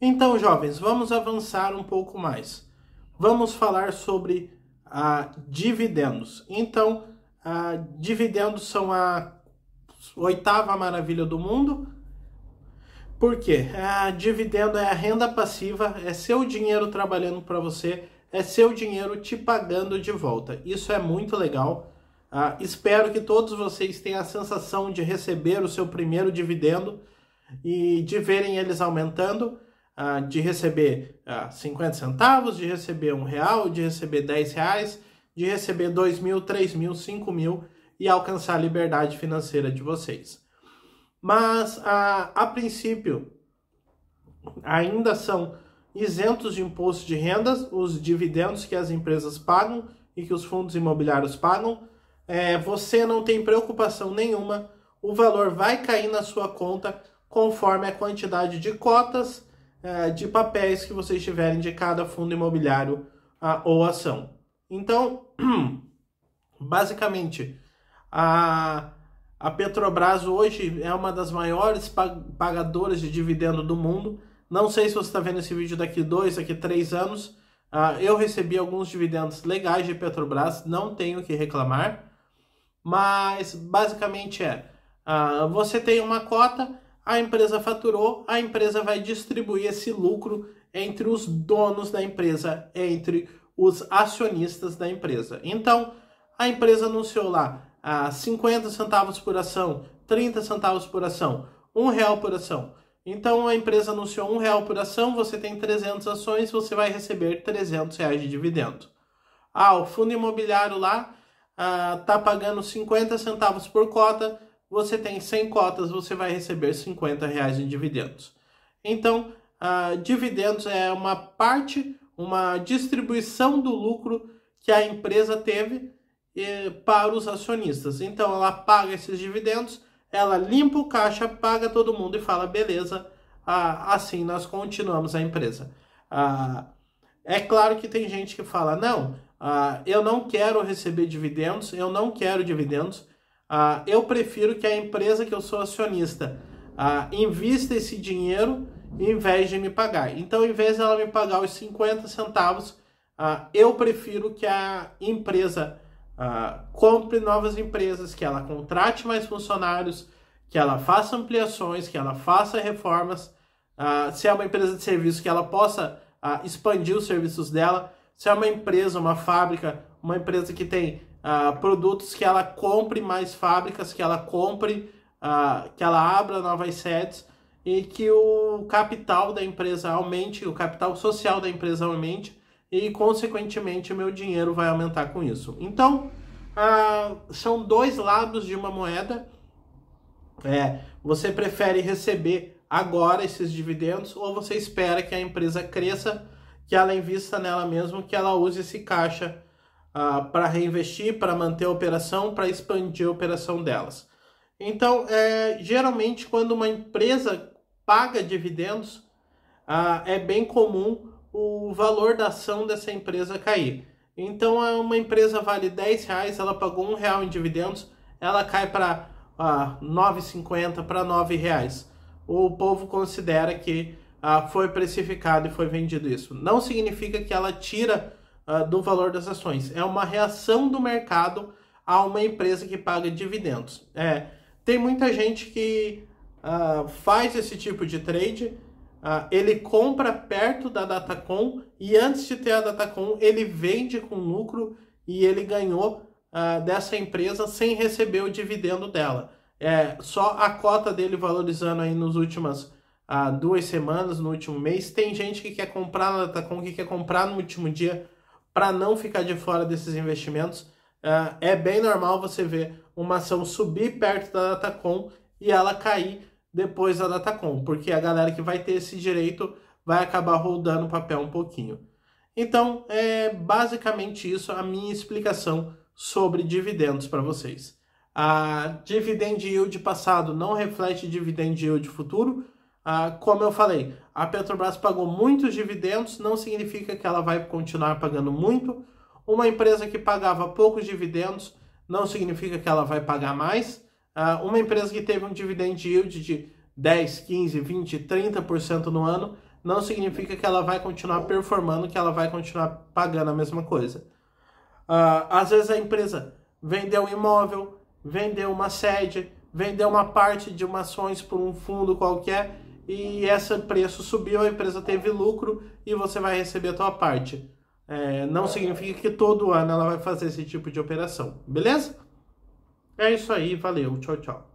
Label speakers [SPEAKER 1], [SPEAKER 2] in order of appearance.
[SPEAKER 1] Então, jovens, vamos avançar um pouco mais. Vamos falar sobre a dividendos. Então, a dividendos são a oitava maravilha do mundo. Por quê? A dividendo é a renda passiva, é seu dinheiro trabalhando para você, é seu dinheiro te pagando de volta. Isso é muito legal. Uh, espero que todos vocês tenham a sensação de receber o seu primeiro dividendo e de verem eles aumentando uh, de receber ah, 50 centavos, de receber um real, de receber 10 reais, de receber 2 mil, 3 mil, 5 mil e alcançar a liberdade financeira de vocês. Mas, a, a princípio, ainda são isentos de imposto de rendas os dividendos que as empresas pagam e que os fundos imobiliários pagam. É, você não tem preocupação nenhuma, o valor vai cair na sua conta conforme a quantidade de cotas é, de papéis que vocês tiverem de cada fundo imobiliário uh, ou ação. Então, basicamente, a, a Petrobras hoje é uma das maiores pagadoras de dividendo do mundo. Não sei se você está vendo esse vídeo daqui dois, daqui três anos. Uh, eu recebi alguns dividendos legais de Petrobras, não tenho que reclamar. Mas basicamente é: uh, você tem uma cota, a empresa faturou, a empresa vai distribuir esse lucro entre os donos da empresa, entre os acionistas da empresa. Então, a empresa anunciou lá a 50 centavos por ação, 30 centavos por ação, um real por ação. Então, a empresa anunciou um real por ação, você tem 300 ações, você vai receber 300 reais de dividendo. Ah, o fundo imobiliário lá está ah, pagando 50 centavos por cota, você tem 100 cotas, você vai receber 50 reais em dividendos. Então, uh, dividendos é uma parte, uma distribuição do lucro que a empresa teve eh, para os acionistas. Então, ela paga esses dividendos, ela limpa o caixa, paga todo mundo e fala, beleza, assim nós continuamos a empresa. É claro que tem gente que fala, não, eu não quero receber dividendos, eu não quero dividendos, ah, eu prefiro que a empresa que eu sou acionista ah, invista esse dinheiro em vez de me pagar. Então, em vez dela me pagar os 50 centavos, ah, eu prefiro que a empresa ah, compre novas empresas, que ela contrate mais funcionários, que ela faça ampliações, que ela faça reformas. Ah, se é uma empresa de serviço, que ela possa ah, expandir os serviços dela. Se é uma empresa, uma fábrica, uma empresa que tem uh, produtos que ela compre mais fábricas, que ela compre, uh, que ela abra novas sedes e que o capital da empresa aumente, o capital social da empresa aumente e, consequentemente, meu dinheiro vai aumentar com isso. Então, uh, são dois lados de uma moeda. É, você prefere receber agora esses dividendos ou você espera que a empresa cresça, que ela invista nela mesmo, que ela use esse caixa uh, para reinvestir, para manter a operação, para expandir a operação delas. Então, é, geralmente, quando uma empresa paga dividendos, uh, é bem comum o valor da ação dessa empresa cair. Então, uma empresa vale 10 reais, ela pagou um real em dividendos, ela cai para uh, 9,50 para 9 reais. O povo considera que uh, foi precificado e foi vendido isso. Não significa que ela tira uh, do valor das ações. É uma reação do mercado a uma empresa que paga dividendos. É, tem muita gente que uh, faz esse tipo de trade, uh, ele compra perto da Datacom e antes de ter a Datacom ele vende com lucro e ele ganhou dessa empresa sem receber o dividendo dela. É, só a cota dele valorizando aí nos últimas duas semanas, no último mês. Tem gente que quer comprar na Datacom, que quer comprar no último dia para não ficar de fora desses investimentos. Uh, é bem normal você ver uma ação subir perto da Datacom e ela cair depois da Datacom, porque a galera que vai ter esse direito vai acabar rodando o papel um pouquinho. Então, é basicamente isso a minha explicação sobre dividendos para vocês. A dividend yield passado não reflete dividend yield futuro, ah, como eu falei, a Petrobras pagou muitos dividendos, não significa que ela vai continuar pagando muito. Uma empresa que pagava poucos dividendos não significa que ela vai pagar mais. Ah, uma empresa que teve um dividend yield de 10, 15, 20, 30% no ano não significa que ela vai continuar performando, que ela vai continuar pagando a mesma coisa. Uh, às vezes a empresa vendeu um imóvel, vendeu uma sede, vendeu uma parte de uma ações por um fundo qualquer e esse preço subiu, a empresa teve lucro e você vai receber a tua parte. É, não significa que todo ano ela vai fazer esse tipo de operação, beleza? É isso aí, valeu, tchau, tchau.